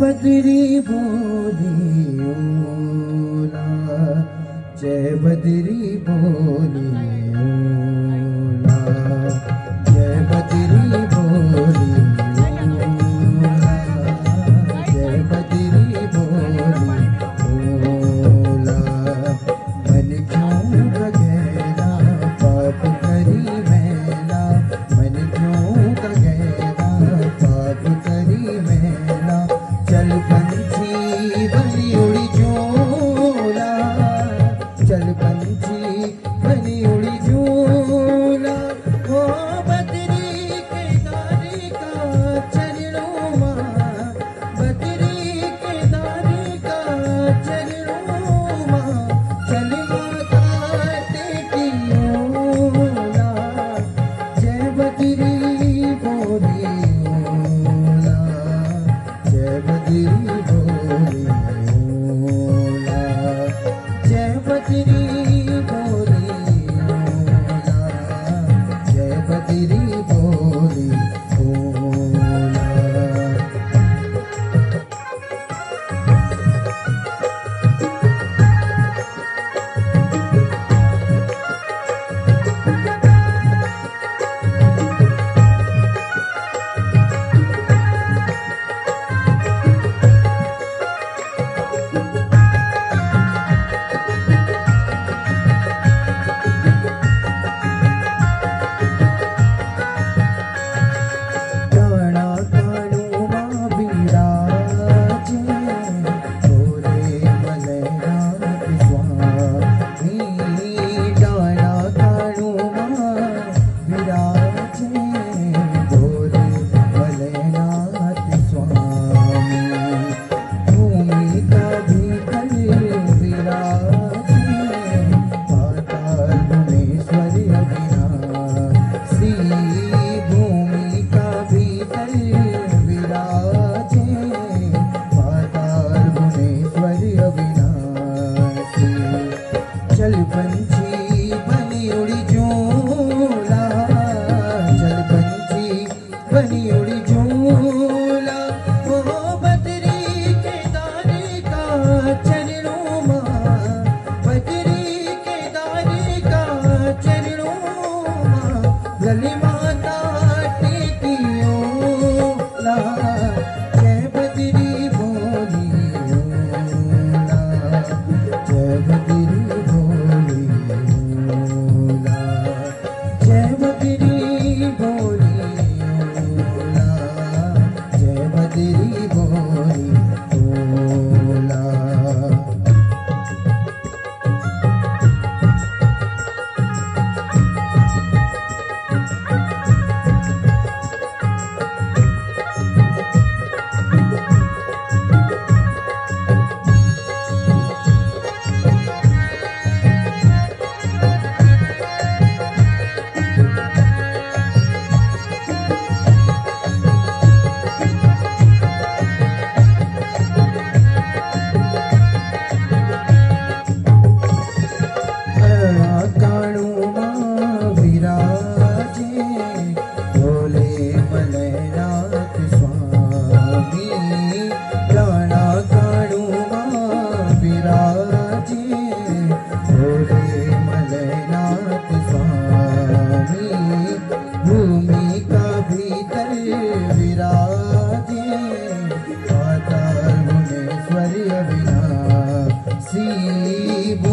बदरी भोली जय बदरी भोली You. y believe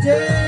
day.